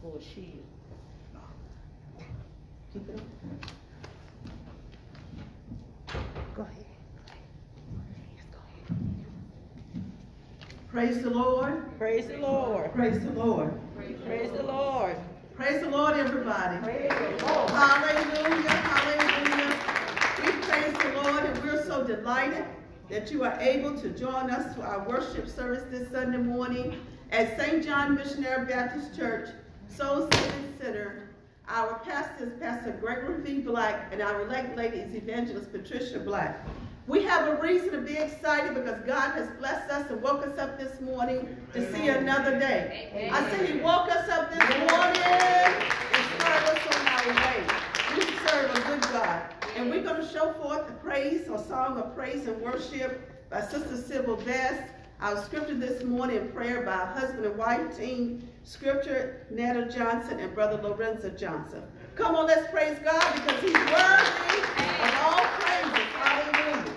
for a shield. Keep it up. Go ahead. Yes, go ahead. Praise the Lord. Praise the Lord. Praise the Lord. Praise the Lord. Praise the Lord, everybody. Praise the Lord. Hallelujah, hallelujah. We praise the Lord and we're so delighted that you are able to join us for our worship service this Sunday morning at St. John Missionary Baptist Church, Soul Saving Center. Our pastor is Pastor Gregory V. Black and our lady is Evangelist Patricia Black. We have a reason to be excited because God has blessed us and woke us up this morning to see another day. I say He woke us up this morning and started us on our way. We serve a good God. And we're going to show forth the praise or song of praise and worship by Sister Sybil Best. Our scripture this morning prayer by husband and wife team scripture, Netta Johnson and Brother Lorenzo Johnson. Come on, let's praise God because He's worthy of all praises. Hallelujah.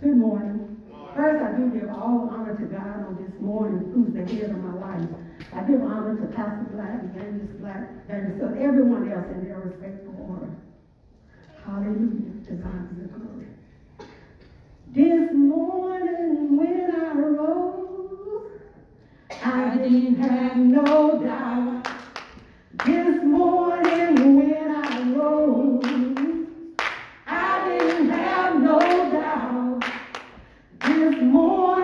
Good morning. First, I do give all honor to God on this morning, who's the head of my life. I give honor to Pastor Black, Evangelist Black, and to everyone else in their respectful order. Hallelujah. To God be the glory. This morning when I rose, I didn't have no doubt. This morning when I rose, I didn't have no doubt. This morning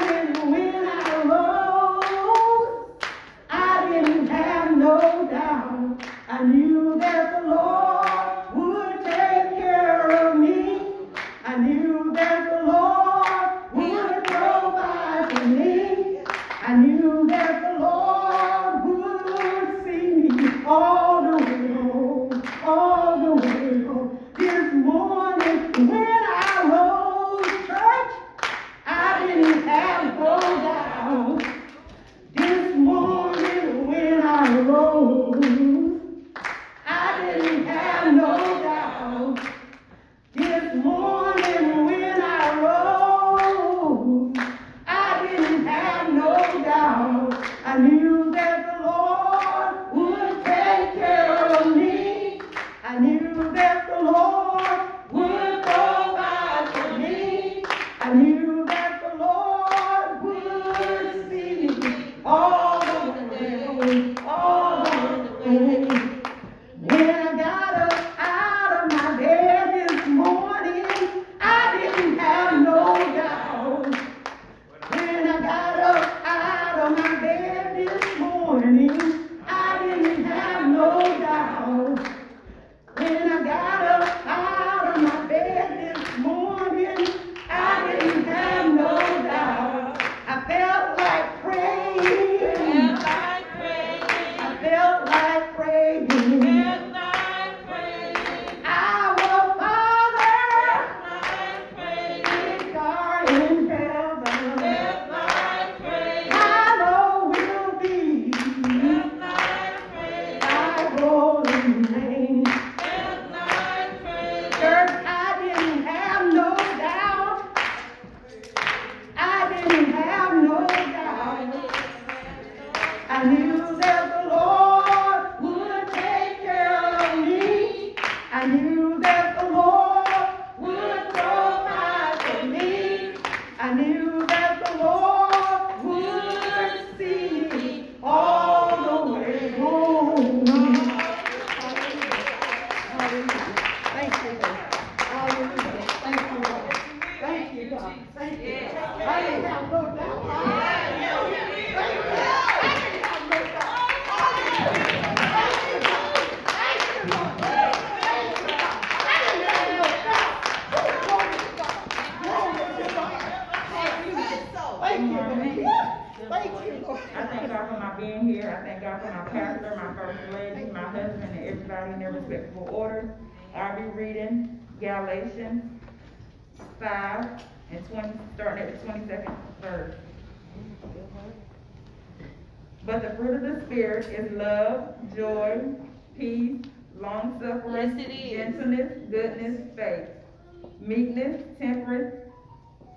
meekness, temperance.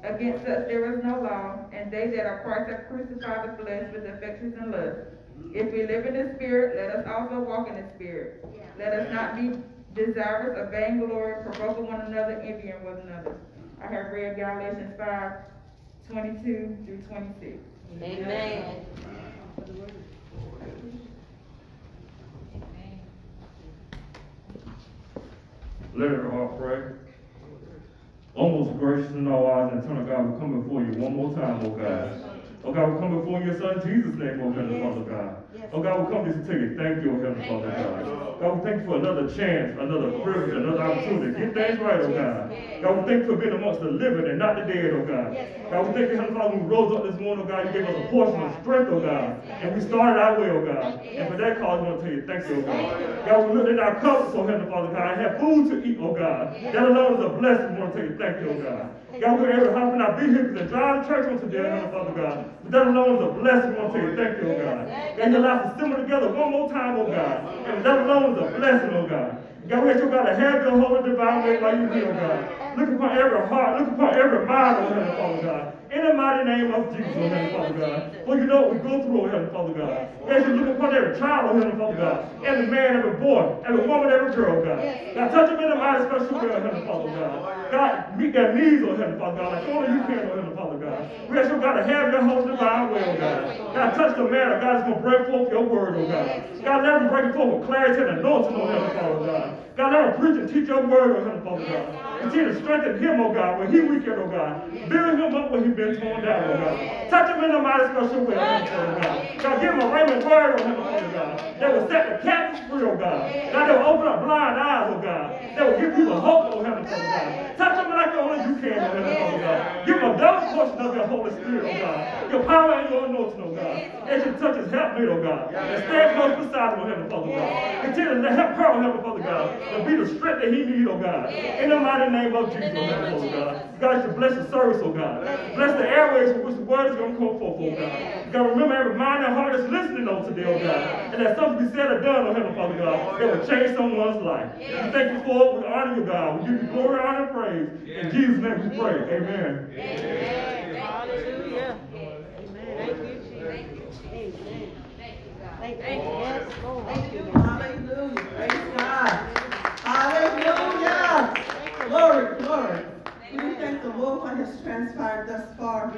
Against us there is no law, and they that are Christ have crucified the flesh with affections and lusts. If we live in the Spirit, let us also walk in the Spirit. Let us not be desirous of vainglory, provoking one another, envying one another. I have read Galatians five, twenty-two through twenty-six. Amen. Let us all pray. Almost gracious in all eyes and eternal God, we come before you one more time, oh God. Oh God, we come before your son Jesus' name, oh Heavenly Father God. Oh God, we come to tell you thank you, oh Heavenly Father God. God, we thank you for another chance, another privilege, another opportunity get things right, oh God. God, we thank you for being amongst the living and not the dead, oh God. God, we thank you, Heavenly Father, when we rose up this morning, oh God, you gave us a portion of strength, oh God. And we started our way, oh God. And for that cause, we want to tell you thank you, oh God. God, we looked at our cups, oh Heavenly Father God, and had food to eat, oh God. That alone is a blessing. We want to tell you thank you, oh God. God, we're able to hop in our vehicles and drive to church on today, Heavenly Father God. That alone is a blessing. We want to tell you thank you, oh God. And you allow us to assemble together one more time, oh God. And that alone is a blessing, oh God. God, we ask you, God, to have your holy divine way like you will, oh God. Look upon every heart, look upon every mind, oh Heavenly Father God. In the mighty name of Jesus, oh Heavenly Father God. For you know what we go through, oh Heavenly Father God. As you look upon every child, oh Heavenly Father God. Every man, every boy, every woman, every girl, God. God, touch them in the mighty special way, oh Heavenly Father God. God, meet their needs, oh Heavenly Father God, like only you can, oh Heavenly Father God. We ask you, God, to have your holy divine way, oh God. God, touch the matter. oh God, is going to bring forth your word, oh God. God, let him bring it forth with clarity and anointing, oh Heavenly Father God. God, let him preach and teach your word, oh Heavenly Father God. Continue to strengthen him, oh God, when he weakened, oh God. Build him up when he's been torn down, oh God. Touch him in the mighty special way, oh God. God, give him a raiment word, oh Heavenly Father God. That will set the captives free, oh God. God, that will open up blind eyes, oh God. That will give people hope, oh Heavenly Father God. Touch him like only you can, oh God. Give him a double portion of your Holy Spirit, oh God. Your power and your anointing, oh God. As you touch his help me, oh God. And stand close beside him, oh Heavenly Father God. Continue to help her, oh Heavenly Father God. And be the strength that he needs, oh God. In the mighty name of Jesus, oh Heavenly Father God. God, you bless the service, oh God. Bless the airways from which the word is going to come forth, oh God. God, remember every mind and heart is listening on today, oh God. And that something be said or done, oh Heavenly Father God, that will change someone's life. We thank you for it. We honor you, God. We give you glory, honor, and praise. In Jesus' name we pray. Amen. Hallelujah. Amen. Thank you, Jesus. Amen. Thank you, yes, Lord. Thank you, Hallelujah. Praise God. Hallelujah. Glory, glory. We thank the Lord for what has transpired thus far.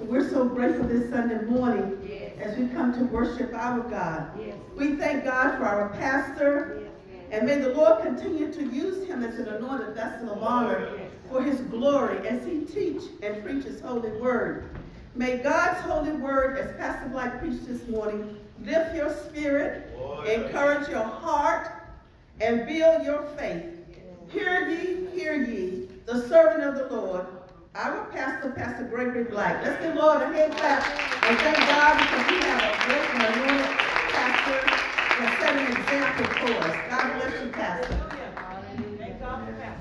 We're so grateful this Sunday morning as we come to worship our God. We thank God for our pastor, and may the Lord continue to use him as an anointed vessel of honor for his glory as he teach and preach his holy word. May God's holy word, as Pastor Black preached this morning, lift your spirit, encourage your heart, and build your faith. Hear ye, hear ye, the servant of the Lord, our pastor, Pastor Gregory Black. Let's give Lord a hand clap and thank God because we have a great and anointed pastor that set an example for us. God bless you, Pastor.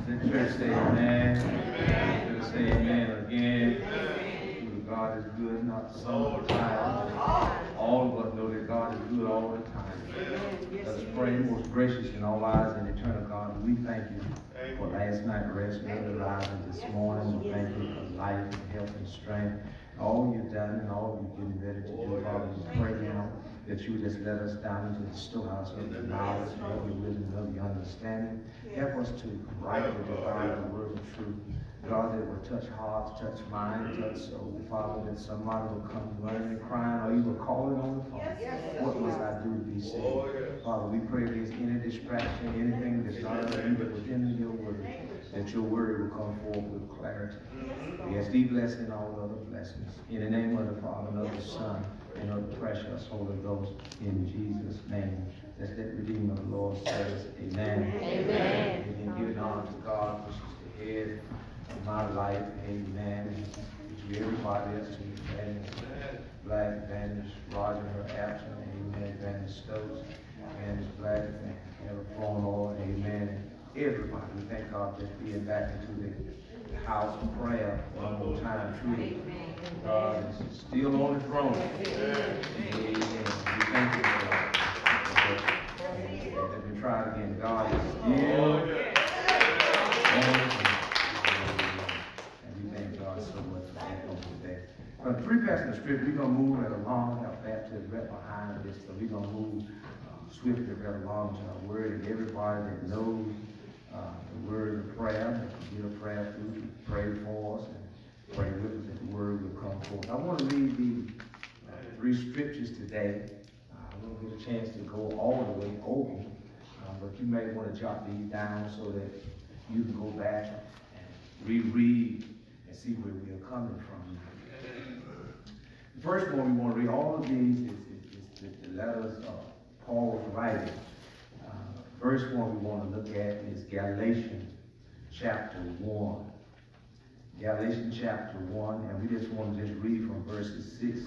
The church say amen. Church say amen again. God is good, not the time. All of us know that God is good all the time. Let us pray, most gracious in all eyes and eternal God. We thank you for last night rest, for rising this morning. We thank you for life and health and strength. All you've done and all you're getting ready to do, Father, we pray now that you just let us down into the storehouse of the knowledge, of your wisdom, of your understanding. Help us to rightly divide the word of truth. God, that will touch hearts, touch minds, touch souls. Father, that somebody will come running and crying or even calling on the phone. What must I do to be saved? Father, we pray against any distraction, anything that's not of you, but within your word, that your word will come forth with clarity. We ask thee blessing all other blessings. In the name of the Father, and of the Son, and of the precious Holy Ghost, in Jesus' name. That's that Redeemer of the Lord says, Amen. Amen. Can give honor to God, which is the head of my life, amen. To everybody else, to Evangelist Black, Evangelist Roger, her absent, amen. Evangelist Stokes, Evangelist Black, Flowing Oil, amen. Everybody, we thank God for being back into the house of prayer one more time, truly. God is still on the throne. Amen. We thank you for that. Let me try again. God is still on the throne. And we thank God so much over there. But three passenger strip, we're gonna move right along, have Baptist right behind this, so we're gonna move uh, swiftly right along to our word, and everybody that knows, uh, the word of prayer, can get a prayer through, pray for us, and pray with us, that the word will come forth. I wanna read the, uh, three scriptures today. Uh, I won't get a chance to go all the way over, uh, but you may wanna jot these down so that you can go back and reread and see where we are coming from. The first one we want to read, all of these is, is, is the- the letters of Paul's writing. First one we want to look at is Galatians chapter one. Galatians chapter one, and we just want to just read from verses six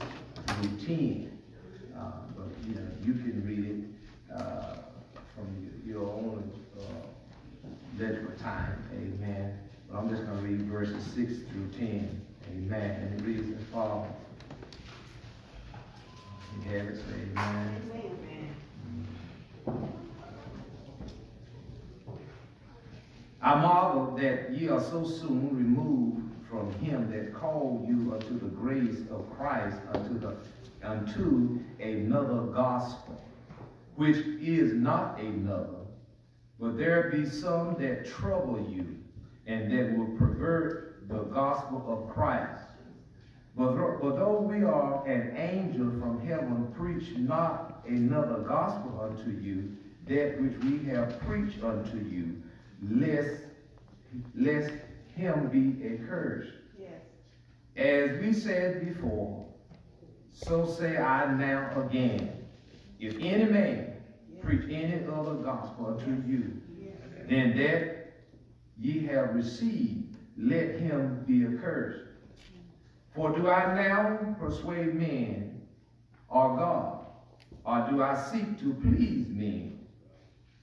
through ten. Uh, But, you know, you can read it uh, from your own uh, leisure time, amen. But I'm just gonna read verses six through ten, amen, and it reads as follows. You have it, say amen. I marvel that ye are so soon removed from him that called you unto the grace of Christ unto the unto another gospel, which is not another, but there be some that trouble you, and that will pervert the gospel of Christ. But, but though we are an angel from heaven, preach not another gospel unto you, that which we have preached unto you, lest, lest him be accursed. Yes. As we said before, so say I now again. If any man preach any other gospel unto you, than that ye have received, let him be accursed. For do I now persuade men or God, or do I seek to please men?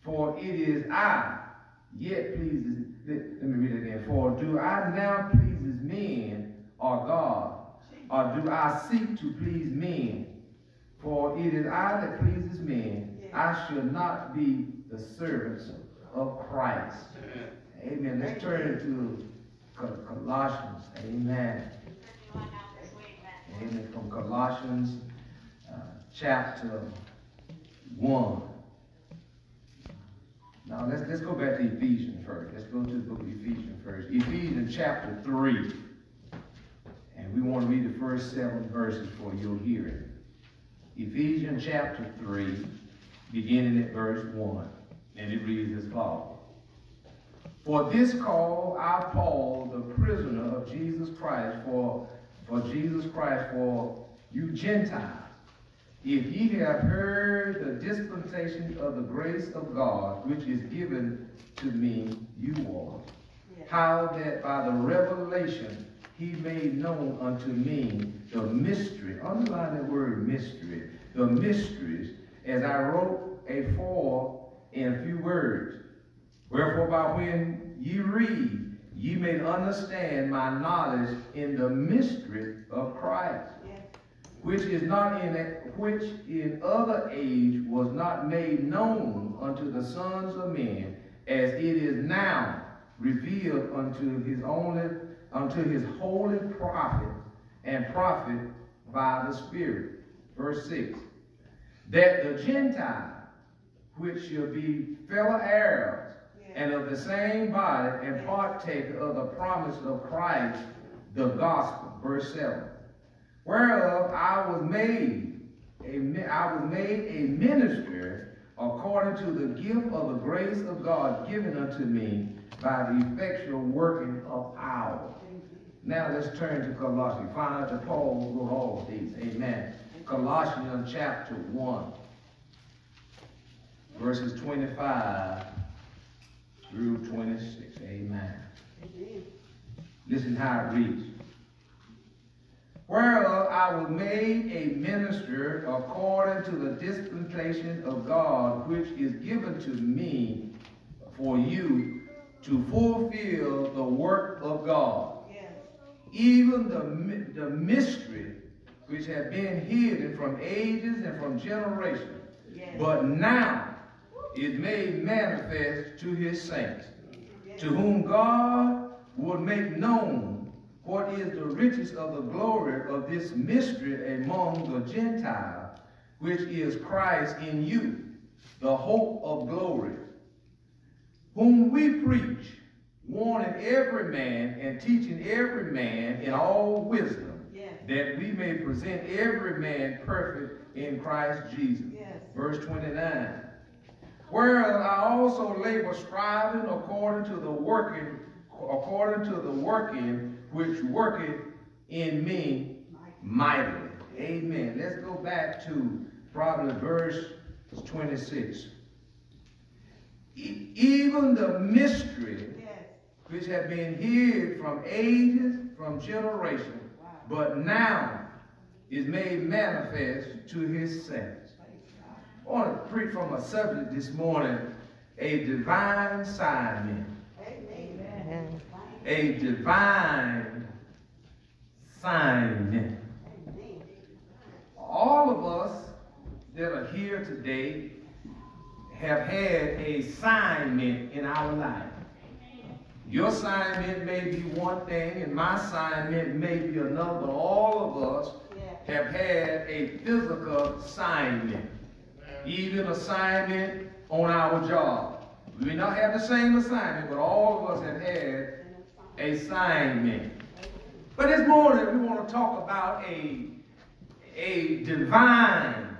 For it is I, yet pleases, let, me read it again. For do I now pleases men or God, or do I seek to please men? For it is I that pleases men. I should not be the servant of Christ. Amen. Let's turn to Colossians. Amen. Amen. From Colossians uh, chapter 1. Now let's, let's go back to Ephesians first. Let's go to the book of Ephesians first. Ephesians chapter 3. And we want to read the first seven verses for you'll hear it. Ephesians chapter 3, beginning at verse 1. And it reads as follows. For this call I, Paul, the prisoner of Jesus Christ, for, for Jesus Christ, for you Gentiles, if ye have heard the dispensation of the grace of God, which is given to me, you all, how that by the revelation he made known unto me the mystery, underline that word mystery, the mysteries, as I wrote afore in a few words. Wherefore, by when ye read, ye may understand my knowledge in the mystery of Christ, which is not in a, which in other age was not made known unto the sons of men, as it is now revealed unto his only unto his holy prophet and prophet by the Spirit. Verse 6. That the Gentiles, which shall be fellow heirs and of the same body and partaker of the promise of Christ, the gospel. Verse 7. Whereof I was made a, I was made a minister according to the gift of the grace of God given unto me by the effectual working of power. Now let's turn to Colossians. Find out that Paul wrote all of these. Amen. Colossians chapter 1, verses 25 through 26. Amen. Listen how it reads. Whereof I was made a minister according to the dispensation of God, which is given to me for you to fulfill the work of God. Even the, the mystery which had been hidden from ages and from generations, but now is made manifest to his saints, to whom God would make known what is the riches of the glory of this mystery among the Gentiles, which is Christ in you, the hope of glory, whom we preach, warning every man and teaching every man in all wisdom, Yes. that we may present every man perfect in Christ Jesus. Yes. Verse 29. Whereas I also labor striving according to the working, according to the working which worketh in me mightily. Amen. Let's go back to probably verse 26. E- even the mystery Yes. which have been hid from ages, from generation, but now is made manifest to his saints. I want to preach from a subject this morning, a divine assignment. A divine assignment. All of us that are here today have had a assignment in our life. Your assignment may be one thing, and my assignment may be another, but all of us have had a physical assignment, even assignment on our job. We may not have the same assignment, but all of us have had assignment. But this morning we want to talk about a, a divine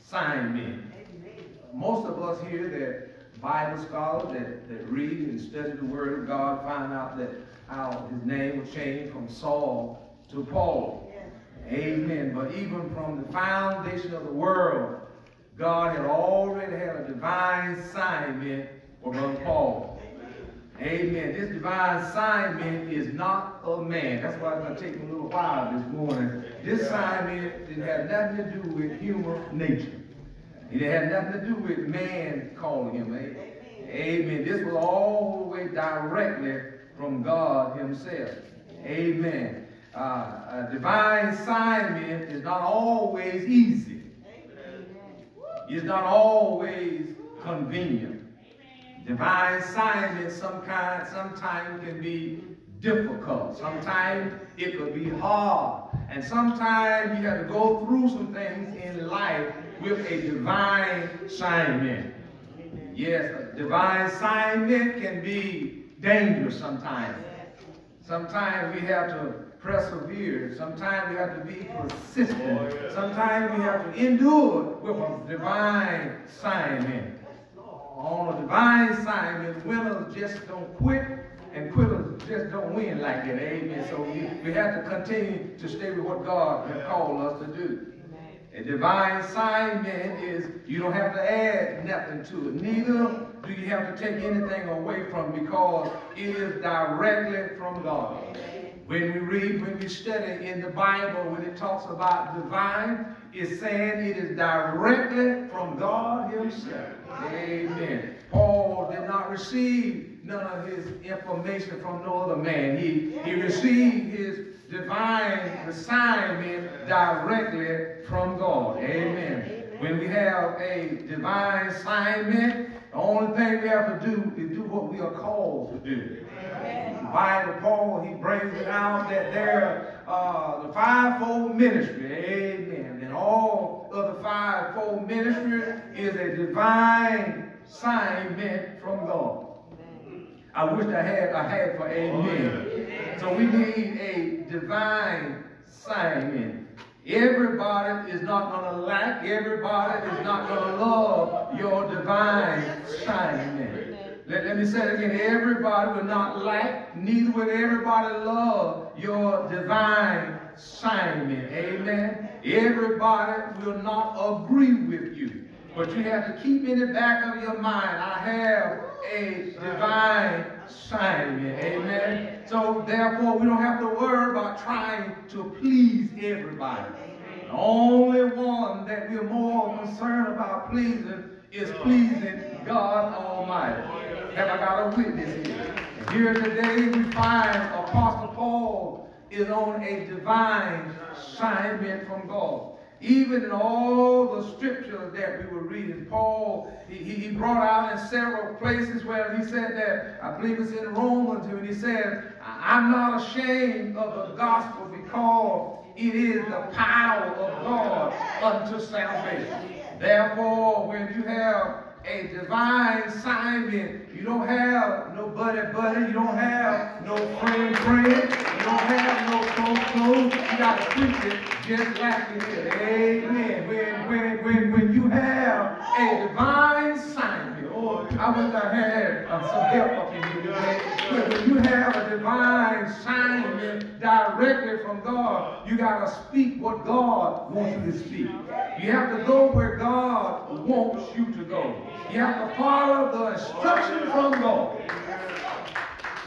assignment. Most of us here that Bible scholars that, that read and study the Word of God find out that how his name was changed from Saul to Paul. Amen. But even from the foundation of the world, God had already had a divine assignment for Brother Paul. Amen. This divine assignment is not of man. That's why it's going to take me a little while this morning. This assignment it had nothing to do with human nature. It had nothing to do with man calling him. Amen. Amen. This was all the way directly from God himself. Amen. Uh, a divine assignment is not always easy. It's not always convenient. Divine assignment some kind, sometimes can be difficult. Sometimes it could be hard. And sometimes you have to go through some things in life with a divine assignment. Yes, a divine assignment can be dangerous sometimes. Sometimes we have to persevere. Sometimes we have to be persistent. Sometimes we have to endure with a divine assignment. On a divine assignment, winners just don't quit and quitters just don't win like that. Amen. So we, we have to continue to stay with what God has called us to do. A divine assignment is you don't have to add nothing to it. Neither do you have to take anything away from it because it is directly from God. When we read, when we study in the Bible, when it talks about divine, it's saying it is directly from God Himself. Amen. Paul did not receive none of his information from no other man. He, he received his divine assignment directly from God. Amen. When we have a divine assignment, the only thing we have to do is do what we are called to do. The Bible, Paul, he brings it out that there, uh, the fivefold ministry, amen. And all of the fivefold ministry is a divine assignment from God. I wish I had a hat for oh, amen. So we need a divine assignment. Everybody is not going to lack. Everybody is not going to love your divine assignment. Let, let me say it again. Everybody will not lack, neither will everybody love your divine assignment. Amen. Everybody will not agree with you. But you have to keep in the back of your mind, I have a divine assignment. Amen. So therefore, we don't have to worry about trying to please everybody. The only one that we're more concerned about pleasing is pleasing God Almighty. Have I got a witness here? Here today we find Apostle Paul is on a divine assignment from God. Even in all the scriptures that we were reading, Paul, he, he brought out in several places where he said that, I believe it's in Romans, when he said, I'm not ashamed of the gospel because it is the power of God unto salvation. Therefore, when you have a divine assignment, you don't have no buddy buddy, you don't have no friend friend, you don't have no close close. You got to preach it just like it is. Amen. When, when, when, when you have a divine assignment, oh, I wish I had uh, some help up in here today. When you have a divine assignment directly from God, you got to speak what God wants you to speak. You have to go where God wants you to go. You have to follow the instruction from God.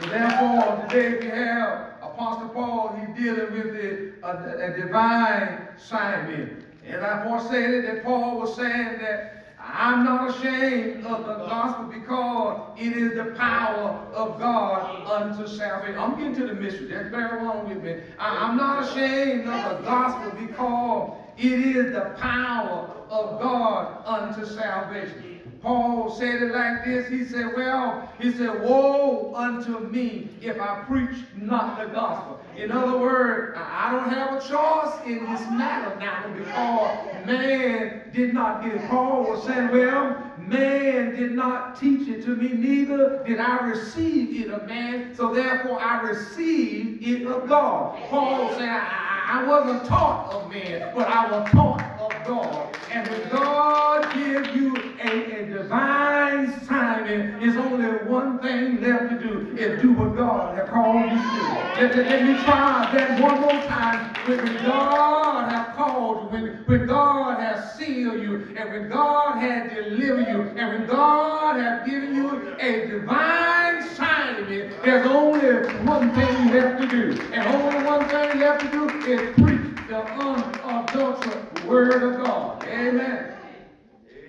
So therefore, today we have Apostle Paul, he's dealing with the, uh, a, a divine assignment. And I foresaid that Paul was saying that I'm not ashamed of the gospel because it is the power of God unto salvation. I'm getting to the mystery. That's very wrong with me. I, am not ashamed of the gospel because it is the power of God unto salvation. Paul said it like this. He said, Well, he said, Woe unto me if I preach not the gospel. In other words, I don't have a choice in this matter now because man did not give. Paul was saying, Well, man did not teach it to me, neither did I receive it of man, so therefore I received it of God. Paul said, I, I wasn't taught of man, but I was taught of God. And when God gives you a, a divine assignment, there's only one thing left to do, is do what God has called you to do. Let, let, me try that one more time. When God has called you, when, when God has sealed you, and when God has delivered you, and when God has given you a divine assignment, there's only one thing have to do. And only one thing have to do is preach the unadulterated word of God. Amen.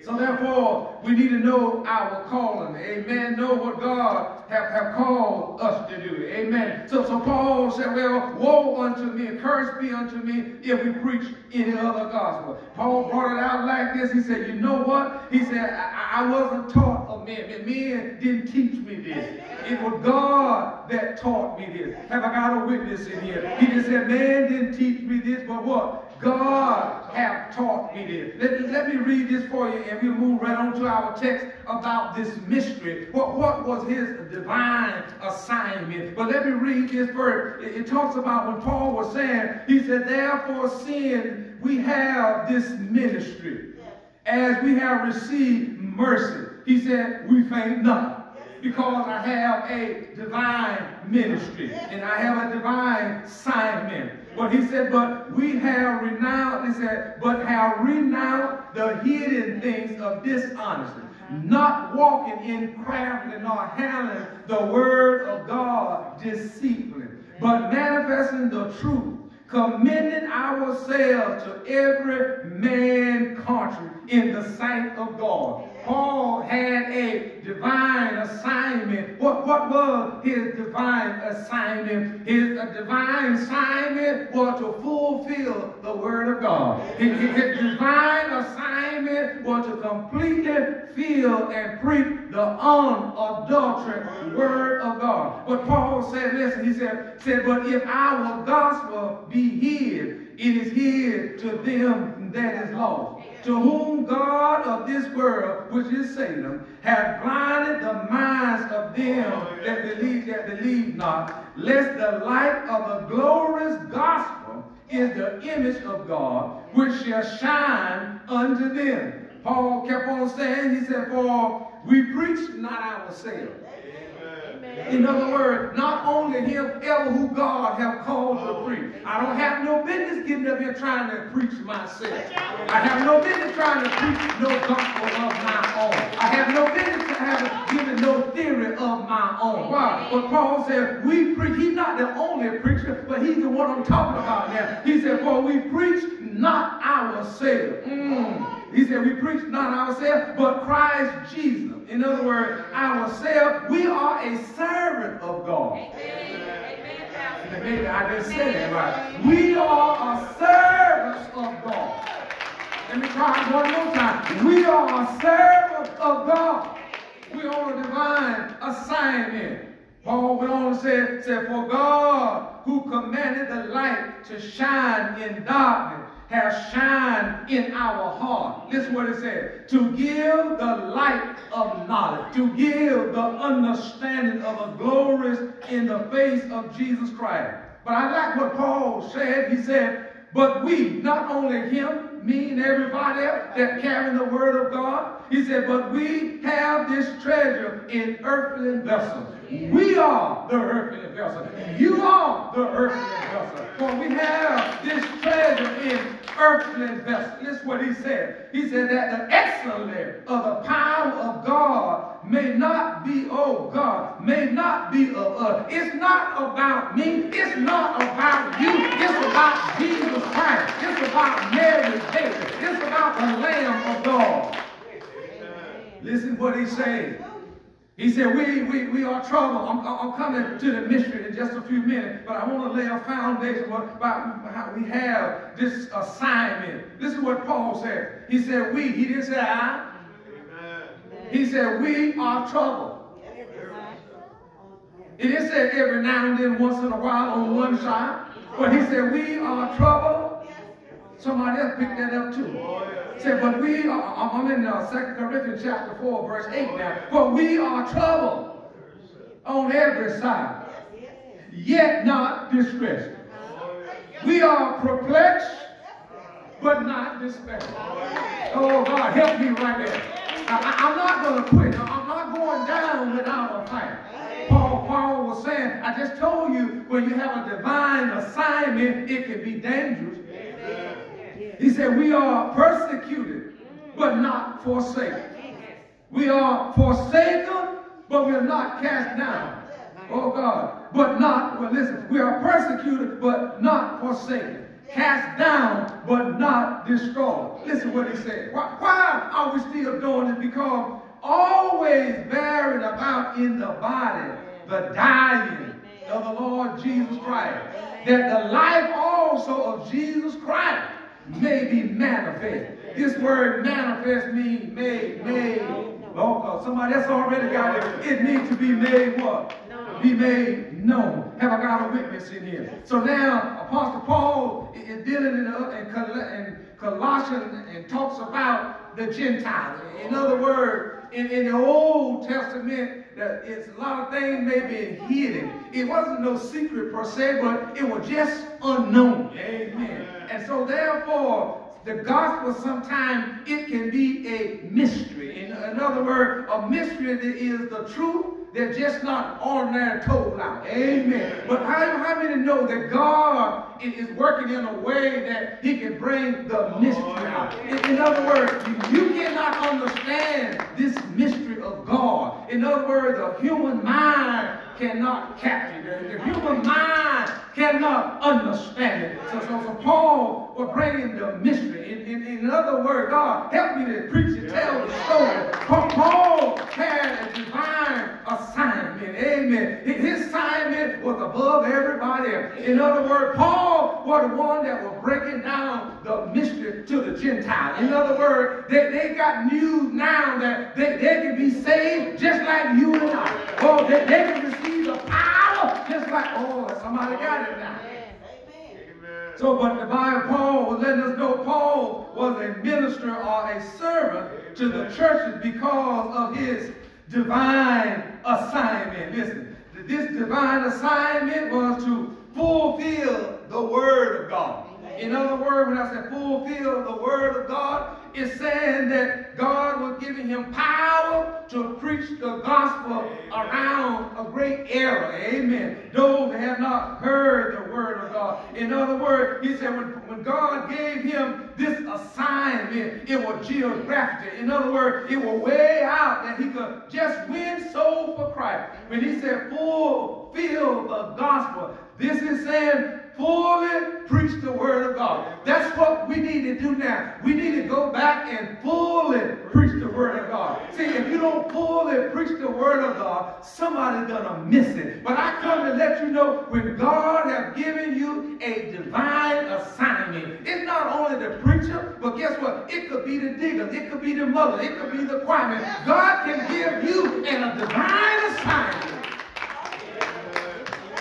So therefore, we need to know our calling. Amen. Know what God have, have called us to do. Amen. So, so Paul said, well, woe unto me, curse be unto me if we preach any other gospel. Paul brought it out like this. He said, you know what? He said, I, I wasn't taught of men. Men didn't teach me this. It was God that taught me this. Have I got a witness in here? He just said, man didn't teach me this, but what? God have taught me this. Let, let me read this for you and we'll move right on to our text about this mystery. What, what was his divine assignment? But let me read this first. It, it talks about when Paul was saying, he said, therefore seeing we have this ministry, as we have received mercy. He said, we faint not because I have a divine ministry and I have a divine assignment. But he said, but we have renounced, he said, but have renounced the hidden things of dishonesty, not walking in crafty nor handling the word of God deceitfully, but manifesting the truth commending ourselves to every man country in the sight of God. Paul had a divine assignment. What, what was his divine assignment? His divine assignment was to fulfill the word of God. His, his divine assignment was to completely fill and preach the unadulterated word of God. But Paul said, listen, he said, said, but if our gospel be hid, it is hid to them that is lost to whom God of this world, which is Satan, hath blinded the minds of them that believe that believe not, lest the light of the glorious gospel is the image of God, which shall shine unto them. Paul kept on saying, he said, for we preach not ourselves in other words, not only him ever who God have called to preach. I don't have no business getting up here trying to preach myself. I have no business trying to preach no gospel of my own. I have no business to have given no theory of my own. Why? But Paul said, we preach. He's not the only preacher, but he's the one I'm talking about now. He said, for we preach not ourselves. Mm. He said, we preach not ourselves, but Christ Jesus. In other words, ourselves, we are a servant of God. Amen. Maybe I didn't say that right. We are a servant of God. Let me try one more time. We are a servant of God. We are on a divine assignment. Paul went on and said, said, For God, who commanded the light to shine in darkness, has shined in our heart. Listen what it said. To give the light of knowledge, to give the understanding of the glories in the face of Jesus Christ. But I like what Paul said. He said, but we, not only him, me and everybody else that carry the word of God, he said, but we have this treasure in earthly vessels. We are the earthly vessel. You are the earthly vessel. For we have this treasure in earthly vessel. This is what he said. He said that the excellence of the power of God may not be, oh God, may not be of us. It's not about me. It's not about you. It's about Jesus Christ. It's about Mary David. It's about the Lamb of God. Listen what he said. He said, we, we, we are trouble. I'm, I'm coming to the mystery in just a few minutes, but I want to lay a foundation about how we have this assignment. This is what Paul said. He said, we. He didn't say I. He said, we are trouble. He didn't say every now and then, once in a while on one side. But he said, we are trouble. Somebody else picked that up too. Oh, But we are, I'm in uh, 2 Corinthians chapter 4, verse 8 now. But we are troubled on every side, yet not distressed. We are perplexed, but not despairing. Oh, God, help me right there. I, am not going to quit. I'm not going down without a fight. Paul, Paul was saying, I just told you, when you have a divine assignment, it can be dangerous. He said, We are persecuted, but not forsaken. We are forsaken, but we're not cast down. Oh God. But not, well, listen, we are persecuted, but not forsaken. Cast down, but not destroyed. Listen what he said. Why, why are we still doing it? Because always bearing about in the body the dying of the Lord Jesus Christ. That the life also of Jesus Christ may be manifest. This word manifest means made, made. Oh, somebody that's already got it. It needs to be made what? Be made known. Have I got a witness in here? So now, Apostle Paul is dealing in, in Colossians and talks about the Gentiles. In other words, in, in the Old Testament, that it's a lot of things may be hidden. It wasn't no secret per se, but it was just unknown. Amen. And so therefore, the gospel sometimes it can be a mystery. In, in other words, a mystery that is the truth. They're just not ordinary told out. Amen. But how, how many know that God is working in a way that he can bring the mystery out? In, in other words, you cannot understand this mystery of God. In other words, the human mind cannot capture it. The human mind cannot understand it. So, so, so Paul was bringing the mystery. In, in, in other words, God, help me to preach and tell the story. Paul had a divine assignment. Amen. His assignment was above everybody else. In other words, Paul was the one that was breaking down the mystery to the Gentile. In other words, they, they got news now that they, they can be saved just like you and I. Oh, they, they can receive the power just like, oh, somebody got it now. So, but the Bible, Paul was letting us know Paul was a minister or a servant to the churches because of his divine assignment. Listen, this divine assignment was to fulfill the word of God. In other words, when I say fulfill the word of God, it's saying that God was giving him power to preach the gospel around a great era. Amen. Those that have not heard the word of God. In other words, he said when, when God gave him this assignment, it was geographic. In other words, it was way out that he could just win souls for Christ. When he said fulfill the gospel, this is saying fully preach the word of God. That's what we need to do now. We need to go back and fully preach the word of God. See, if you don't fully preach the word of God, somebody's gonna miss it. But I come to let you know when God has given you a divine assignment, it's not only the preacher, but guess what? It could be the digger, it could be the mother, it could be the choirman. God can give you a divine assignment.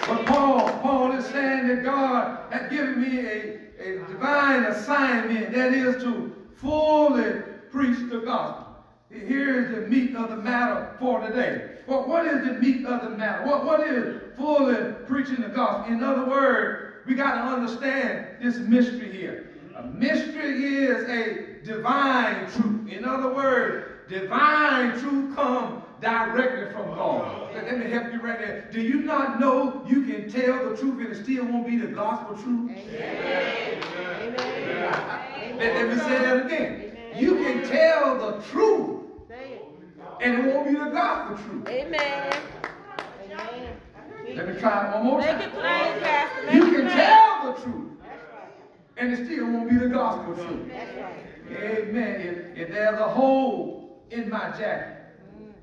But Paul, Paul is saying that God has given me a, a divine assignment, that is to fully preach the gospel. Here is the meat of the matter for today. Well, what is the meat of the matter? What, what is fully preaching the gospel? In other words, we got to understand this mystery here. A mystery is a divine truth. In other words, divine truth comes directly from God. Let me help you right there. Do you not know you can tell the truth and it still won't be the gospel truth? Amen. Amen. Let, let me say that again. You can tell the truth and it won't be the gospel truth. Amen. Let me try it one more time. Make it plain, Pastor. Make You can plain. tell the truth and it still won't be the gospel truth. Amen. If, if there's a hole in my jacket,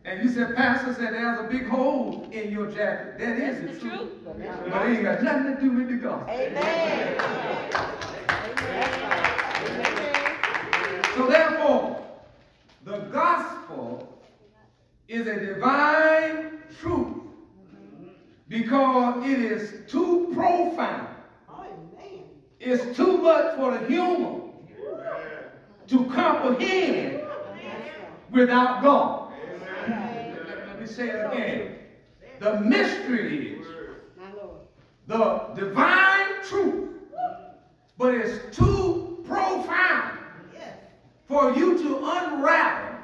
and you said, Pastor said there's a big hole in your jacket, that is That's the the truth. truth. But it ain't got nothing to do with the gospel. Amen. Amen. So therefore, the gospel is a divine truth because it is too profound. It's too much for the human to comprehend without God. Me say it again. The mystery is the divine truth, but it's too profound for you to unravel,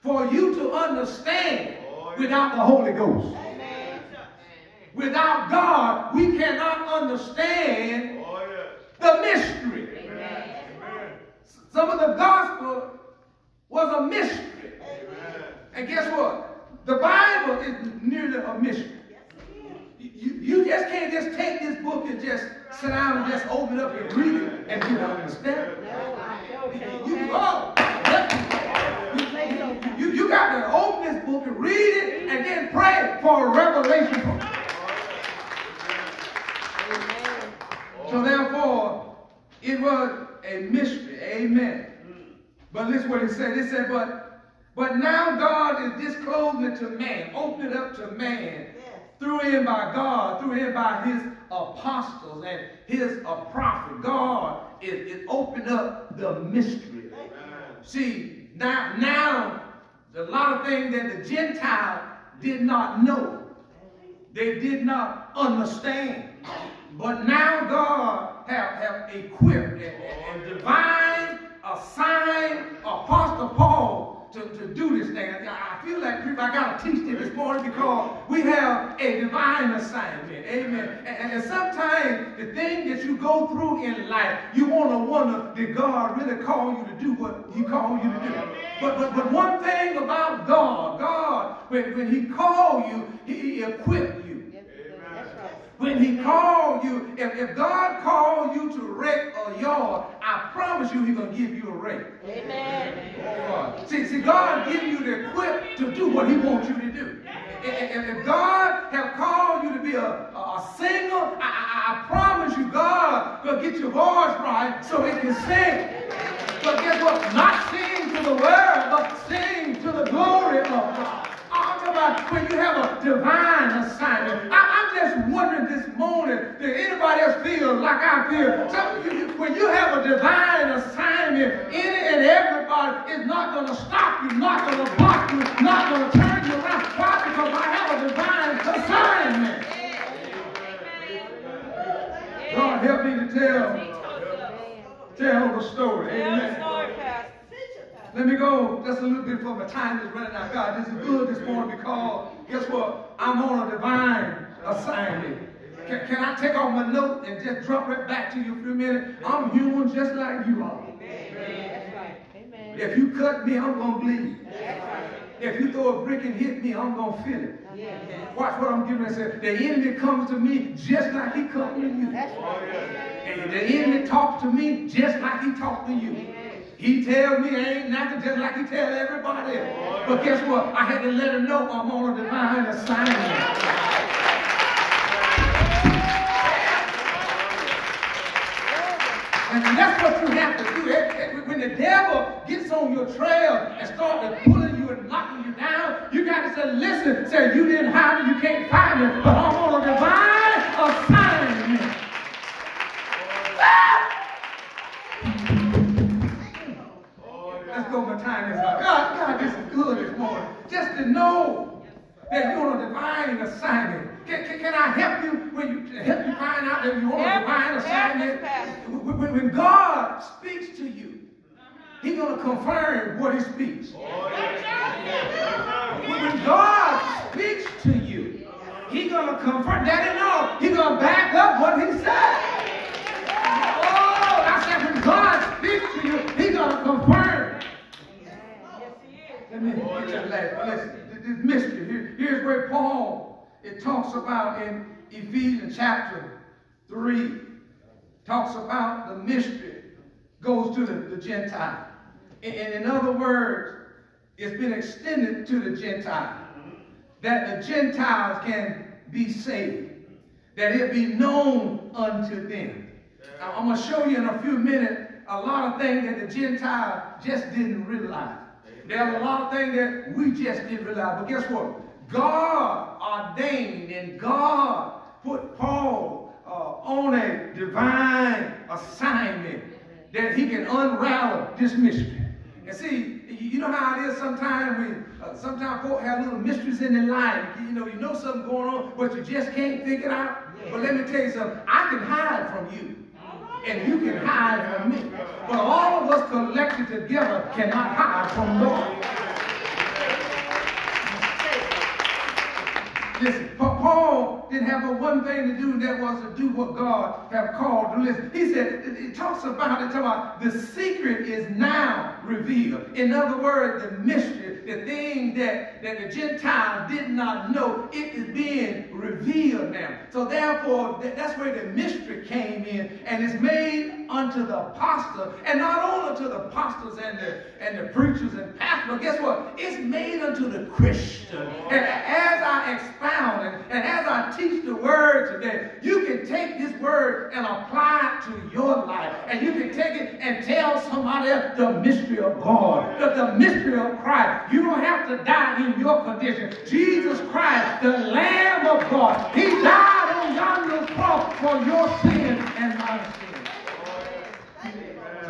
for you to understand without the Holy Ghost. Without God, we cannot understand the mystery. Some of the gospel was a mystery. And guess what? The Bible is nearly a mystery. You, you just can't just take this book and just sit down and just open it up and read it and you don't understand. You, oh, you, you, got to open this book and read it and then pray for a revelation from it. So therefore, it was a mystery. Amen. But listen what it said. It said, but but now God is disclosing it to man, opening it up to man, through him by God, through him by his apostles and his uh, prophet. God is, is opening up the mystery. See, now, now, there's a lot of things that the Gentile did not know, they did not understand. But now God have, have equipped and, and, and divine assigned Apostle Paul to, to do this thing. I feel like I got to teach them this morning because we have a divine assignment. Amen. And, and sometimes the thing that you go through in life, you want to wonder, did God really call you to do what he called you to do? But, but, but one thing about God, God, when, when he called you, he equipped you. When he called you, if, if God called you to rake a yard, I promise you he's going to give you a rake. Amen. God. See, see, God give you the equip to do what he wants you to do. If, if- God have called you to be a, a, a singer, I, I, I promise you God will get your voice right so it can sing. But guess what? Not sing to the world, but sing to the glory of God. About when you have a divine assignment. I, I'm just wondering this morning, did anybody else feel like I feel? Some, you- when you have a divine assignment, any and everybody is not going to stop you, not going to block you, not going to turn you around. Why? Because I have a divine assignment. God help me to tell, tell the story. Amen. Let me go just a little bit before my time is running out. God, this is good this morning because guess what? I'm on a divine assignment. Can, can I take off my note and just drop right back to you for a minute? I'm human just like you are. Amen. If you cut me, I'm going to bleed. If you throw a brick and hit me, I'm going to feel it. Yes. Watch what I'm giving. I said, the enemy comes to me just like he comes to you. Right. And the enemy talks to me just like he talked to you. He tell me I ain't nothing just like he tell everybody else. But guess what? I had to let him know I'm on a divine assignment. And that's what you have to do. When the devil gets on your trail and starts pulling you and knocking you down, you got to say, listen, say, you didn't hide me, you can't find me, but divine assignment. Can, can, can I help you when you help you find out that you're on a divine us, help us, assignment? When, when, when God speaks to you, He's gonna confirm what He speaks. Oh, when when God speaks to you, He's gonna confirm that and all. He's gonna back up what He said. Oh, I said when God speaks to you, He's gonna confirm. Let me get your laugh. But listen, this mystery. Here, here's where Paul it talks about in Ephesians chapter 3. Talks about the mystery goes to the, the Gentile. And, and in other words, it's been extended to the Gentile. That the Gentiles can be saved. That it be known unto them. I'm going to show you in a few minutes a lot of things that the Gentile just didn't realize. There are a lot of things that we just didn't realize. But guess what? God ordained and God put Paul uh, on a divine assignment that he can unravel this mystery. And see, you know how it is sometimes when uh, sometimes folk have little mysteries in their life. You know, you know something going on, but you just can't figure it out. But let me tell you something. I can hide from you and you can hide from me. But all of us collected together cannot hide from God. Listen, Paul didn't have but one thing to do, and that was to do what God have called to listen. He said, it, talks about it, talks about the secret is now revealed. In other words, the mystery, the thing that, that the Gentiles did not know, it is being revealed now. So therefore, that- that's where the mystery came in, and it's made unto the apostle, and not only to the apostles and the and the preachers and pastors, but guess what? It's made unto the Christian. And as I expound and, and as I teach the word today, you can take this word and apply it to your life. And you can take it and tell somebody else the mystery of God, the, the mystery of Christ. You don't have to die in your condition. Jesus Christ, the Lamb of God, He died on yonder cross for your sin and my sin.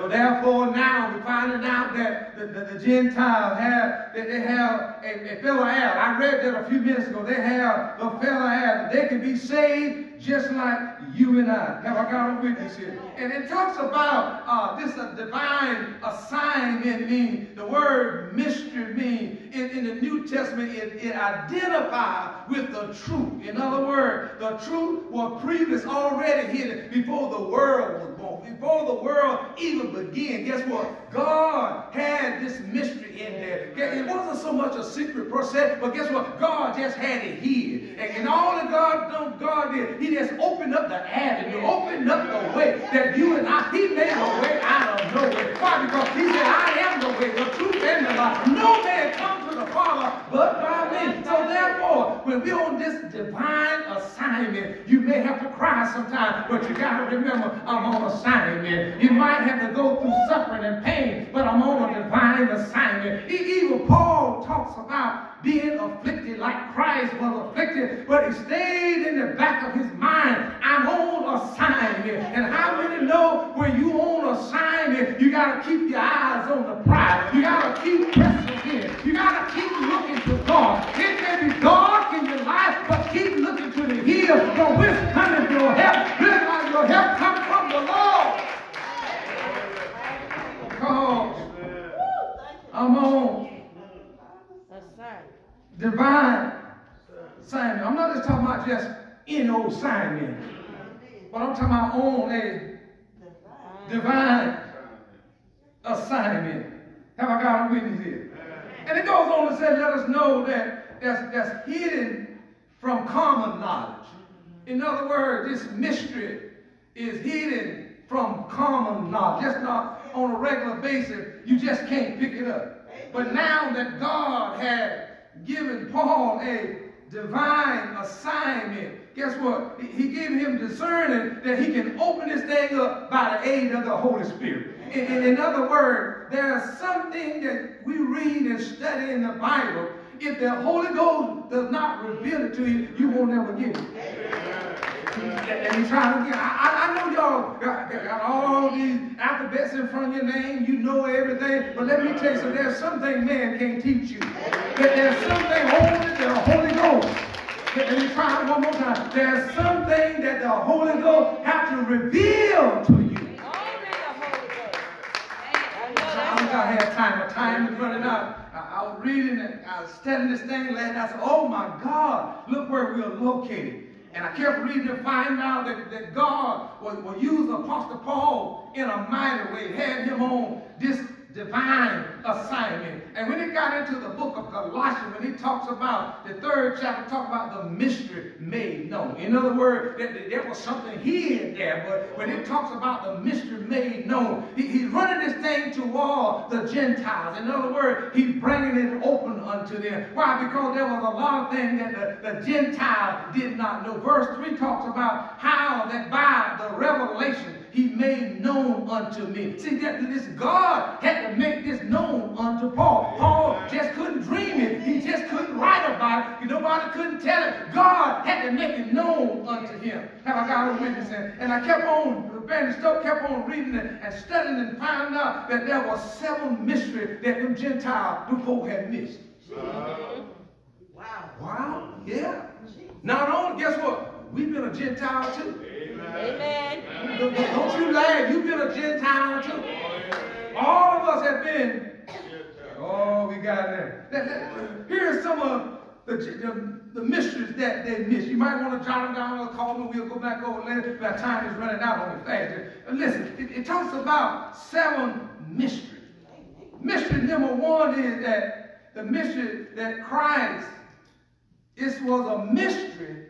Therefore now we're finding out that the, the, the Gentiles have, that they have a, a fellow heir. I read that a few minutes ago. They have a fellow heir. They can be saved just like you and I. Have I got a witness here? And it talks about uh, this uh, divine assignment mean, the word mystery mean, in, in the New Testament, it, it identifies with the truth. In other words, the truth was previous already hidden before the world was before the world even began. Guess what? God had this mystery in there. It wasn't so much a secret process, but guess what? God just had it hid. And, and all that God God did, He just opened up the avenue, opened up the way that you and I, He made a way out of nowhere. Why? Because He said, I am the way, the truth, and the life. No man comes to the Father but by me. So therefore, when we're on this divine assignment, you may have to cry sometimes, but you got to remember, I'm on assignment. You might have to go through suffering and pain, but I'm on a divine assignment. Even Paul talks about being afflicted like Christ was afflicted, but he stayed in the back of his mind. I'm on assignment. And how many know when you on assignment, you got to keep your eyes on the prize. You got to keep pressing in. You got to keep looking to God. It may be dark in your life, but keep looking to the hills from which cometh your help. Realize your help comes from the Lord. Because I'm on Assignment. Divine assignment. I'm not just talking about just any old assignment, but I'm talking about on a divine assignment. Have I got a witness here? And it goes on to say, let us know that that's, that's hidden from common knowledge. In other words, this mystery is hidden from common knowledge. Just not on a regular basis. You just can't pick it up. But now that God had given Paul a divine assignment, guess what? He gave him discerning that he can open this thing up by the aid of the Holy Spirit. In, in- in other words, there's something that we read and study in the Bible. If the Holy Ghost does not reveal it to you, you won't never get it. And he's trying to get, I, I, I know y'all got, all these alphabets in front of your name, you know everything, but let me tell you something, there's something man can't teach you. That there's something holy, the Holy Ghost. Let me try one more time. There's something that the Holy Ghost have to reveal to you. I don't think I have time. My time is running out. I, I was reading it. I was studying this thing last night. I said, oh my God, look where we are located. And I kept reading to find out that, that God will, will use Apostle Paul in a mighty way, had him on this divine assignment. And when it got into the book of Colossians, when he talks about the third chapter, talk about the mystery made known. In other words, that, that there was something hid there, but when it talks about the mystery made known, he, he's running this thing to all the Gentiles. In other words, he's bringing it open unto them. Why? Because there was a lot of things that the, the Gentile did not know. Verse 3 talks about how that by the revelation he made known unto me. See, that this God had to make this known unto Paul. Paul just couldn't dream it. He just couldn't write about it. Nobody couldn't tell it. God had to make it known unto him. Have I got a witness? And, and I kept on, Brandon Stoke kept on reading it and studying and found out that there was seven mysteries that them Gentile before had missed. Wow. Wow, yeah. Not only, guess what? We've been a Gentile too. Amen. Don't, you laugh. You've been a Gentile too. All of us have been. Oh, we got. Let- let- Here are some of the, the, the mysteries that they miss. You might want to jot them down or call me. We'll go back over later. Our time is running out on the fast. Listen, it, it talks about seven mysteries. Mystery number one is that the mystery that Christ, this was a mystery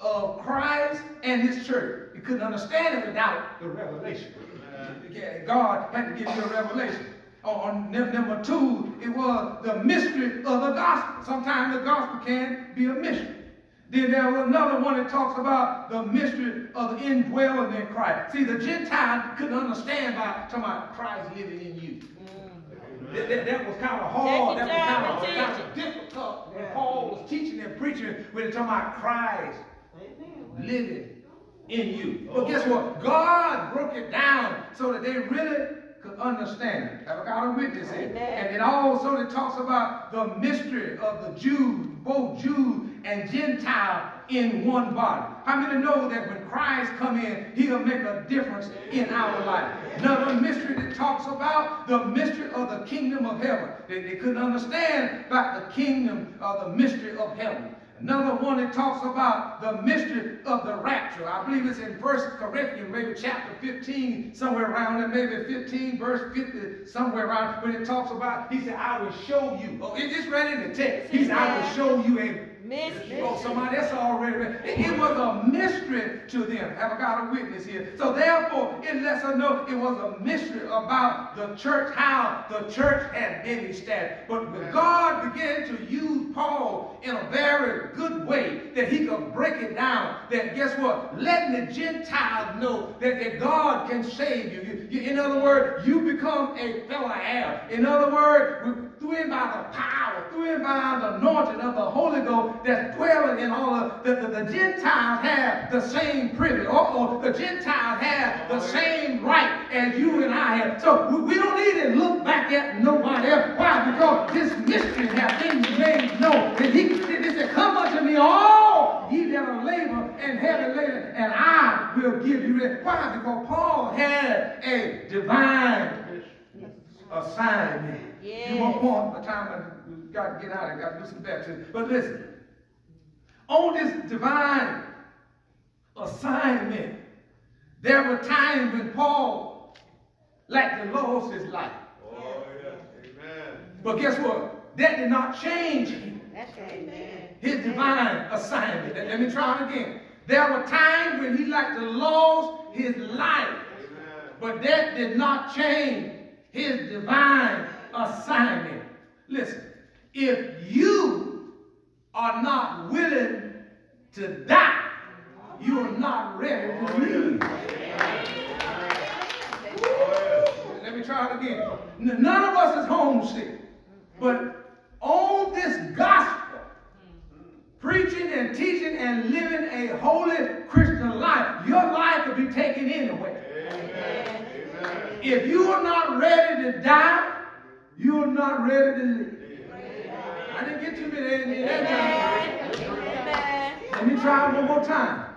of Christ and his church. You couldn't understand it without the revelation. Uh, God had to give you a revelation. On num- number two, it was the mystery of the gospel. Sometimes the gospel can be a mystery. Then there was another one that talks about the mystery of the indwelling in Christ. See, the Gentile couldn't understand about talking about Christ living in you. Mm. That, that, that was kind of hard. That was kind of, kind of difficult when Paul was teaching and preaching when they talking about Christ living in you. But guess what? God broke it down so that they really could understand it. Have I got a witness here? Amen. And it also it talks about the mystery of the Jews, both Jews and Gentile in one body. How many know that when Christ come in, he'll make a difference in our life? Another mystery that talks about the mystery of the kingdom of heaven. They, they couldn't understand about the kingdom of the mystery of heaven. Another one that talks about the mystery of the rapture. I believe it's in First Corinthians, maybe chapter 15, somewhere around there, maybe 15, verse 50, somewhere around, when it talks about, he said, I will show you. Oh, it- it's right in the text. He said, I will show you a Mystery. Oh, somebody that's already read. It, it was a mystery to them. Have I got a witness here? So therefore, it lets us know it was a mystery about the church, how the church had been established. But when God began to use Paul in a very good way, that he could break it down, that guess what? Letting the Gentiles know that, that God can save you. You- you- In other words, you become a fellow heir. In other words, through and by the power, through and by the anointing of the Holy Ghost that's dwelling in all of the, the, the Gentiles have the same privilege. Uh-oh, the Gentiles have the same right as you and I have. So we, we don't need to look back at nobody else. Why? Because this mystery has been made known. And he, he said, come unto me all ye that are labor and heavy laden, and I will give you rest. Why? Because Paul had a divine assignment. Yeah. You won't want the time I we got to get out of got to do some baptism. But listen, on this divine assignment, there were times when Paul like to lost his life. Oh, yeah. Amen. But guess what? That did not change him That's right, man. his divine assignment. Let, let me try it again. There were times when he like to lose his life, but that did not change his divine assignment. Listen, if you are not willing to die, you are not ready to oh, leave. Oh, let me try it again. None of us is homesick, but on this gospel, preaching and teaching and living a holy Christian life, your life will be taken anyway. If you are not ready to die, you are not ready to live. I didn't get too many that time. Let me try one more time.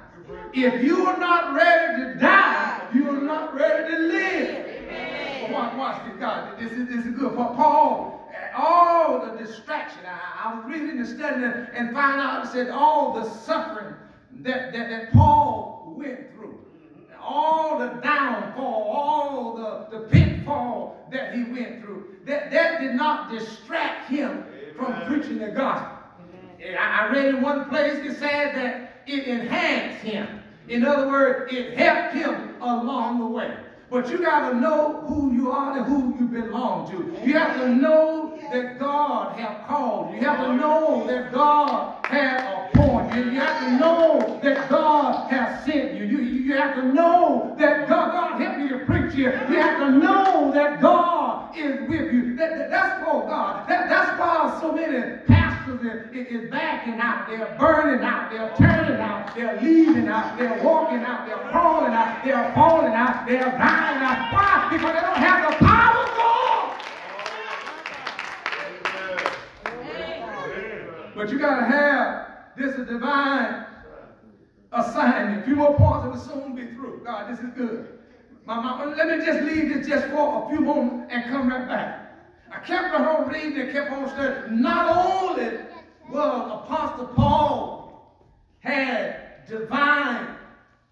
If you are not ready to die, you are not ready to live. Watch, watch this, God. This is, this is good. For Paul, all the distraction, I, I was reading and studying and find out, it said all the suffering that, that, that Paul went through all the downfall, all the, the pitfall that he went through, that, that did not distract him from preaching the gospel. I, I read in one place it said that it enhanced him. In other words, it helped him along the way. But you got to know who you are and who you belong to. You have to know that God have called you. You have to know that God has appointed you. You have to know that God has sent you. You, you have to know that God, God help me to preach here. You have to know that God is with you. That, that- that's for oh God. That, that's why so many pastors is, is backing out. They're burning out. They're turning out. They're leaving out. They're walking out. They're crawling out. They're falling out. They're dying out. Why? Because they don't have the power But you got to have this is divine assignment. A few more points and we'll soon be through. God, this is good. My, my, let me just leave this just for a few moments and come right back. I kept on reading and kept on studying. Not only was Apostle Paul had divine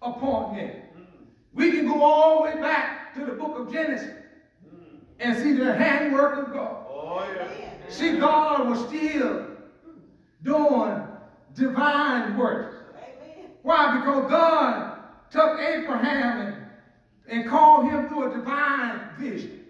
appointment. We can go all the way back to the book of Genesis and see the handwork of God. Oh, see, God was still doing divine work. Why? Because God took Abraham and, and called him through a divine vision.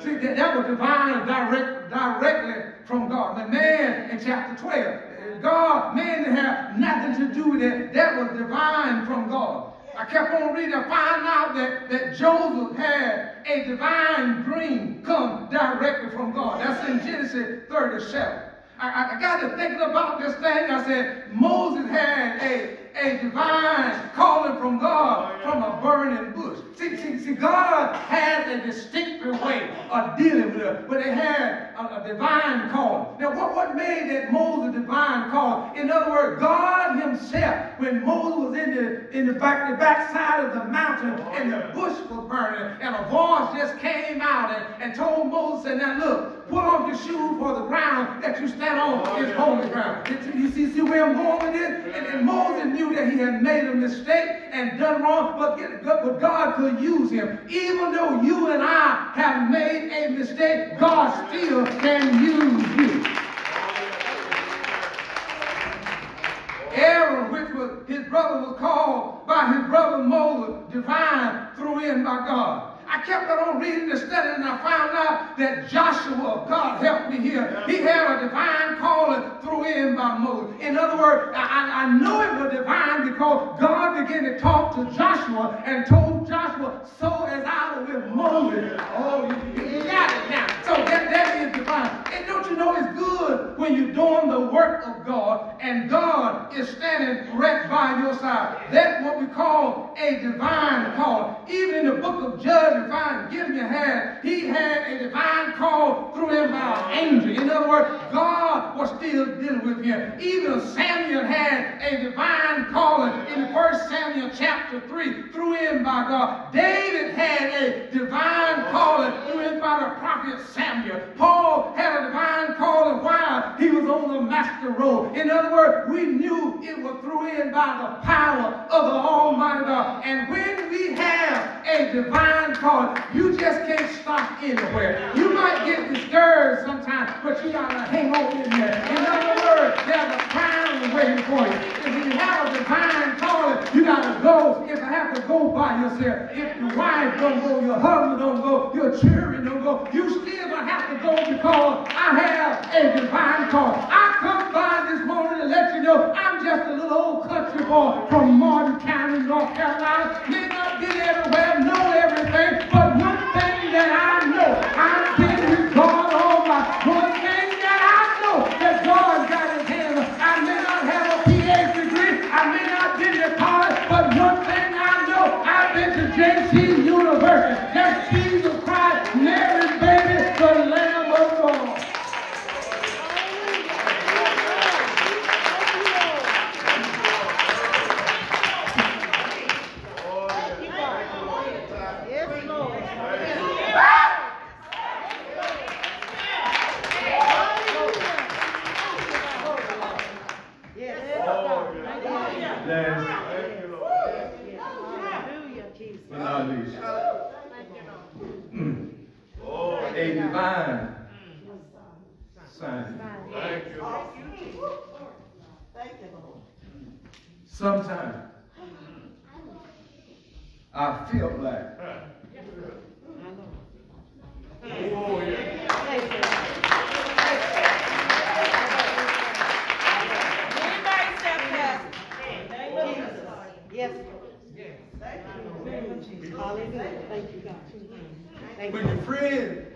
See, that, that was divine direct, directly from God. The man in chapter 12, God, man didn't have nothing to do with it. That was divine from God. I kept on reading. and find out that, that Joseph had a divine dream come directly from God. That's in Genesis 37. I, I, got to thinking about this thing. I said, Moses had a, a divine calling from God from a burning bush. See, see, see, God has a distinctive way of dealing with us, but they had a, a divine calling. Now, what, what made that Moses divine calling? In other words, God himself, when Moses was in the in the back the backside of the mountain and the bush was burning, and a voice just came out and, and told Moses, said, now look, put off your shoes for the ground that you stand on oh, is holy ground. You see, see where I'm going with this? And, and Moses knew that he had made a mistake and done wrong, but, but God could use him. Even though you and I have made a mistake, God still can use you. Aaron, which was his brother, was called by his brother Moses, divine through in by God. I kept on reading and studying, and I found out that Joshua, God helped me here, he had a divine calling through in by Moses. In other words, I, I know it was divine because God began to talk to Joshua and told Joshua, so as I was with Moses. Oh, you, you got it now. So that, that is divine. And don't you know it's good when you're doing the work of God and God is standing right by your side. That's what we call a divine call. Even in the book of Judges, if I Gideon had, he had a divine call through him by an angel. In other words, God was still dealing with him. Even Samuel had a divine calling in 1 Samuel chapter 3 through him by God. David had a divine calling through him by the prophet Samuel. Paul had a divine calling while he was on the Damascus road. In other words, we knew it was through him by the power of the Almighty God. And when we have a divine calling, you just can't stop anywhere. You might get discouraged sometimes, but you gotta hang on in there. In other words, there's a crown waiting for you. If you have a divine calling, you gotta go. If I have to go by yourself, if your wife don't go, your husband don't go, your children don't go, you still gonna have to go because I have a divine call. I come by this morning to let you know I'm just a little old country boy from Martin County, North Carolina. May not get everywhere, know everything, But not least. A divine sign. Thank you, Lord. Sometimes I feel like Anybody say Pastor? Yes. Hallelujah. Thank you, God. Thank when your friends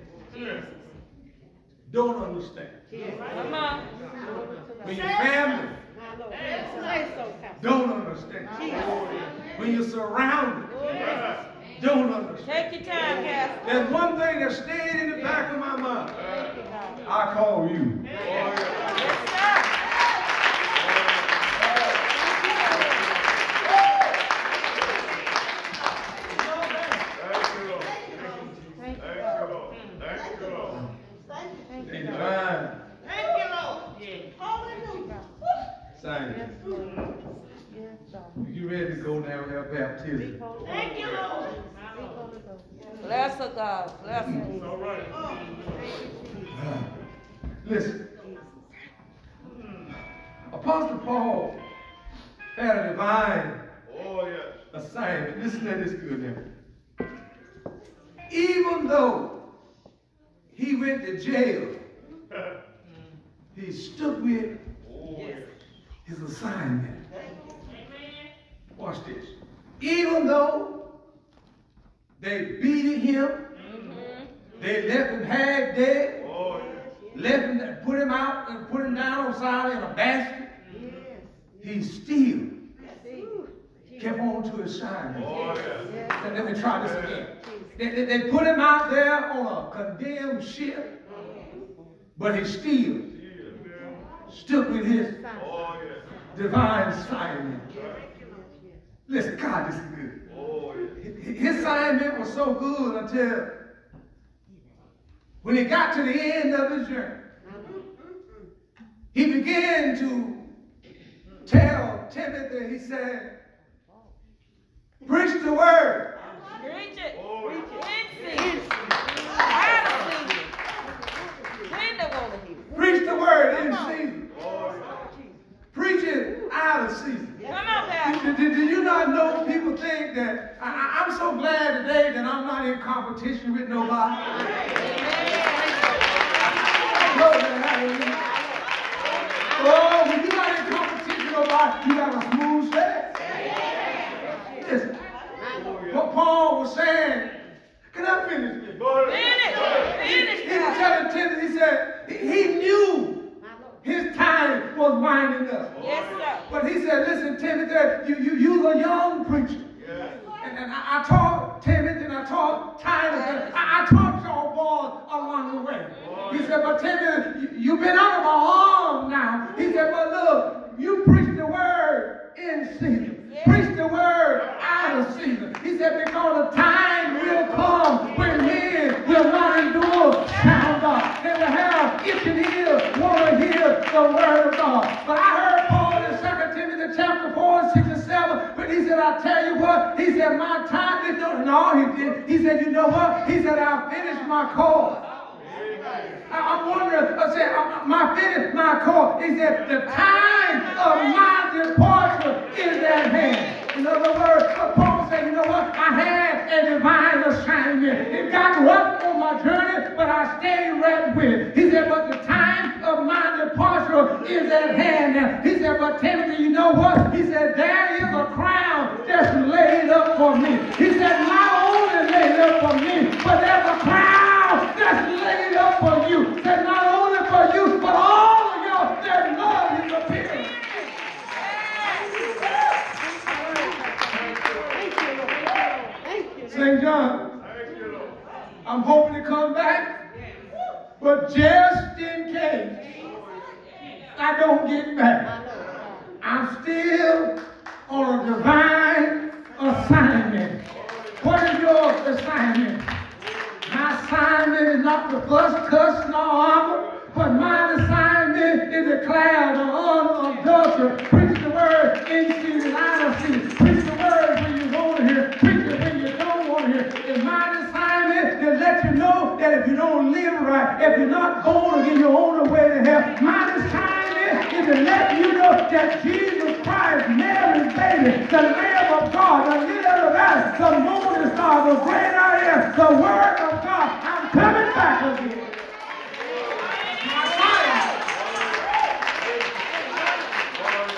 don't understand, Come on. when your family My Lord. Say so, Pastor. don't understand, when you're surrounded don't understand. Take your time, Pastor. There's one thing that stayed in the back of my mind. Thank. I call you. Yes, sir. Thank you, God. A divine sign. Yes, Lord. Yes, God. You ready to go now and have baptism? Thank you, Lord. Bless her, God. Bless her. Listen. Apostle Paul had a divine oh, assignment. Listen to this good now. Even though he went to jail, he stuck with oh, his assignment. Watch this. Even though they beat him, mm-hmm. they left him half dead, oh, left him, put him out and put him down on side in a basket, mm-hmm. he still kept on to his assignment. Let- oh, Let me try this again. They, they, they put him out there on a condemned ship, but he still stuck with his oh, divine assignment. Listen, God, this is good. Oh, his- His assignment was so good until when he got to the end of his journey, he began to tell Timothy, he said, preach the word. Preach it. In season. Out of season. When they want to hear. Preach the word in season. Oh, Preach it out of season. Come on, Pastor. Did you not know people think that I, I'm so glad today that I'm not in competition with nobody? Oh, when you're not in competition with nobody, you got a smooth sail. Listen, what Paul was saying, can I finish this? Finish. Finish, He was telling Timothy, he said, he knew his time was winding up. Yes, sir. But he said, listen, Timothy, you, you, you're a young preacher. And, and I, I taught Timothy and I taught Titus and I, I taught y'all boys along the way. He said, but Timothy, you, you've been out of my arm now. He said, but look, you preach the word in season. Preach the word out of season. He said, because the time will come when men will not endure sound God. They will have itching ears, want to hear the word of God. But I heard Paul in 2 Timothy chapter 4, and 6 and 7, but he said, I tell you what, he said, my time is done. No, he did. He said, you know what? He said, I finished my course. I- I'm wondering, I said, uh, my finish, my call. He said, the time of my departure is at hand. In other words, Paul said, you know what? I had a divine assignment. It got rough I stayed right with it. He said, but the time of my departure is at hand now. He said, but Timothy, you know what? He said, there is a crown that's laid up for me. He said, not only laid up for me, but there's a crown that's laid up for you. Said not only for you, but all of y'all that love his appearance. St. John, I'm hoping to come back, but just in case I don't get back, I'm still on a divine assignment. What is your assignment? My assignment is not to fuss, cuss, nor armor, but my assignment is to declare the unadulterated. Preach the word in that if you don't live right, if you're not going again, you're on the way to hell. My assignment is to let you know that Jesus Christ, Mary's baby, the Lamb of God, the lily of the valley, the morning star, the great I am, the word of God, I'm coming back again.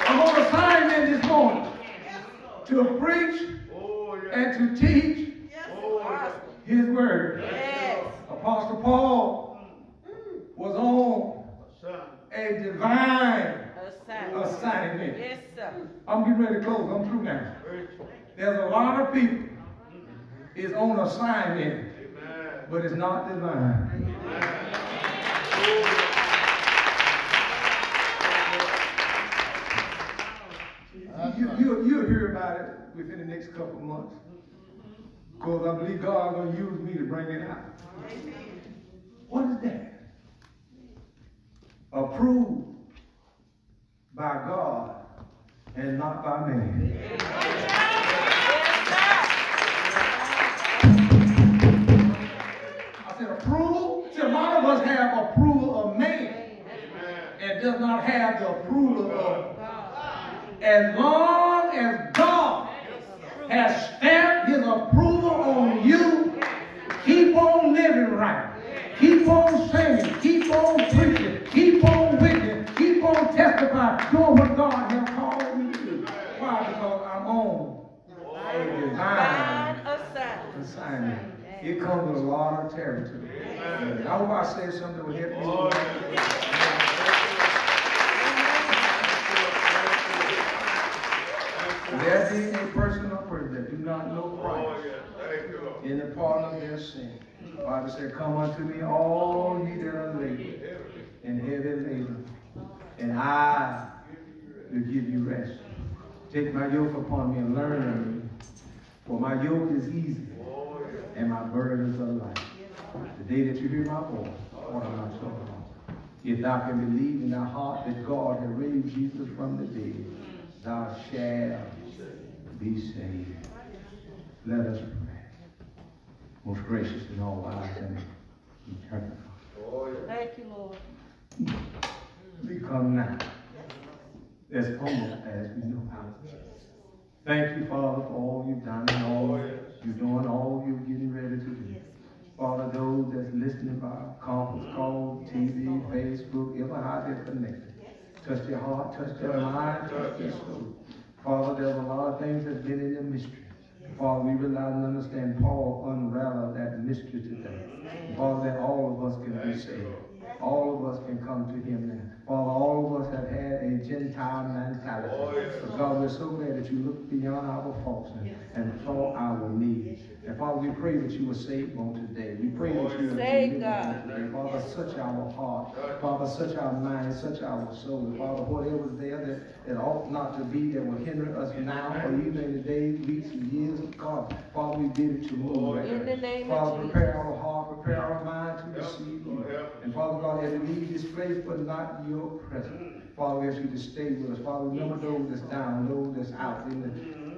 I'm on assignment this morning to preach and to teach his word. Apostle Paul was on a divine Assignment. assignment. Yes, sir. I'm getting ready to close. I'm through now. There's a lot of people is on assignment, but it's not divine. You, you, you'll hear about it within the next couple of months. Because I believe God going to use me to bring it out. What is that? Approved by God and not by man. I said approval. See, a lot of us have approval of man and does not have the approval of God. As long as God has stamped his approval on you, keep on living right. Keep on singing. Keep on preaching. Keep on witnessing. Keep on testifying. Doing what God has called you to do. Why? Because I'm on a divine Divine assignment. assignment. It comes with a lot of territory. I hope I said something that would help you. There be a person or person that do not know Christ in the pardon of their sin. Bible said, Come unto me, all ye that are labor and heavy laden, and I will give you rest. Take my yoke upon me and learn of me, for my yoke is easy and my burdens are light. The day that you hear my voice, I talking about? If thou can believe in thy heart that God has raised Jesus from the dead, thou shalt be saved. Let us pray. Most gracious and all wise and eternal. Thank you, Lord. We come now as humble as we know how. Thank you, Father, for all you've done and all you're doing, all you're getting ready to do. Father, those that's listening by conference call, TV, Facebook, ever how they're connected. Touch their heart, touch their mind, touch their soul. Father, there's a lot of things that's been in the mystery. Father, we realize and understand Paul unraveled that mystery today. Father, that all of us can be saved. All of us can come to him now. Father, all of us have had a Gentile mentality. But God, we're so glad that you look beyond our faults and, and saw our needs. And Father, we pray that you will save on today. We pray that you will Save deliver God. today. Father, such our heart. Father, such our mind, such our soul. Father, whatever's there that, that ought not to be, that will hinder us now or even in the days, weeks, and years of God. Father, we bid it to move. right In the name of Father, Jesus. prepare our heart, prepare our mind to receive you. And Father God, as we leave this place, but not your presence. Father, we ask you to stay with us. Father, remember those that's down, those that's out in the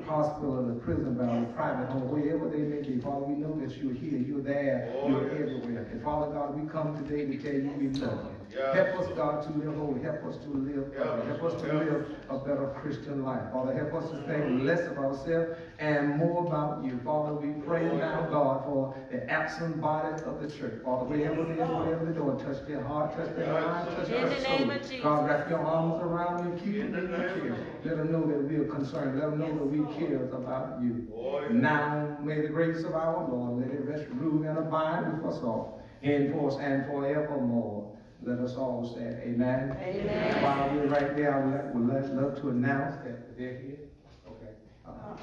hospital, in the prison, bound, the private home, wherever they may be. Father, we know that you're here, you're there, you're oh, everywhere. And Father God, we come today to tell you we love you. Help us, God, to live holy. Help us to live better. Help us to live a better Christian life. Father, help us to think less of ourselves and more about you. Father, we pray now, God, for the absent body of the church. Father, wherever they are, wherever they're doing, touch their heart, touch their mind, touch In their the name soul. of Jesus. God, wrap your arms around them and keep them in your care. Let them know that we are concerned. Let them know that we care about you. Now, may the grace of our Lord let it rest, rule, and abide with us all, in force and forevermore. Let us all say amen. Amen. While we're right there, I would love to announce that they're here. Okay. Uh,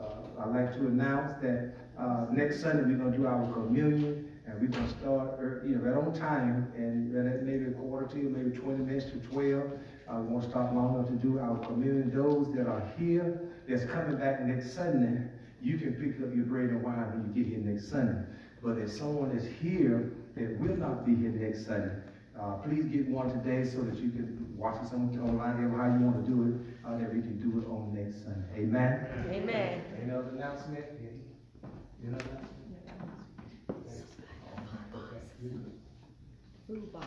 uh, I'd like to announce that uh, next Sunday, we're going to do our communion, and we're going to start, ear- you know, right on time, and right maybe a quarter to, maybe 20 minutes to 12. Uh, we won't stop long enough to do our communion. Those that are here, that's coming back next Sunday, you can pick up your bread and wine when you get here next Sunday. But if someone is here that will not be here next Sunday, uh, please get one today so that you can watch it some online, however how you want to do it, uh, that we can do it on next Sunday. Amen. Amen. Any other announcement? Any other announcement? Food box.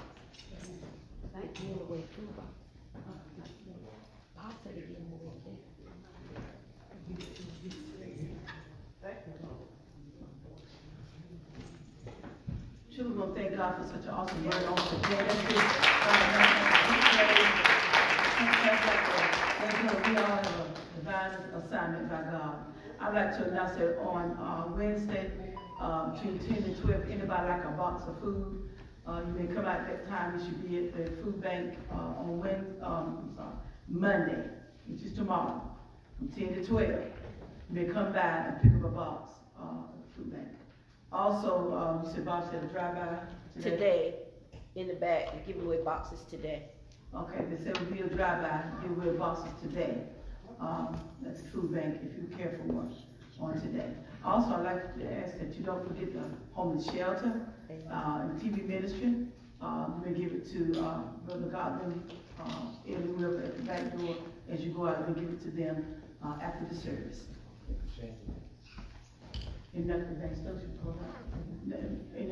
Thank you, away food box. Bob said he didn't away Truly want to thank God for such an awesome word on today. God a. We all have a divine assignment by God. I'd like to announce that on, uh, Wednesday, um, between ten and twelve, anybody like a box of food, uh, you may come out that time, you should be at the food bank, uh, on Wed, um, I'm sorry, Monday, which is tomorrow, from ten to twelve. You may come by and pick up a box, uh, at the food bank. Also, um, you said Bob said a drive-by today? Today, in the back, they're giving away boxes today. Okay, they said we'll be a drive-by, give away boxes today. Um, that's the food bank, if you care for one, on today. Also, I'd like to ask that you don't forget the homeless shelter, uh, and TV ministry. Uh, you may give it to, uh, Brother Godwin, uh, Ellie River at the back door as you go out, and give it to them, uh, after the service. And nothing, thanks, don't you,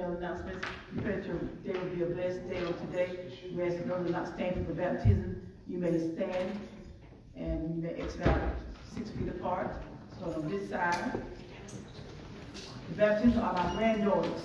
other announcements? You pray that your day will be a blessed day on today. We ask who are not standing for baptism, you may stand and you may exit six feet apart. So on this side, the baptism of our granddaughters.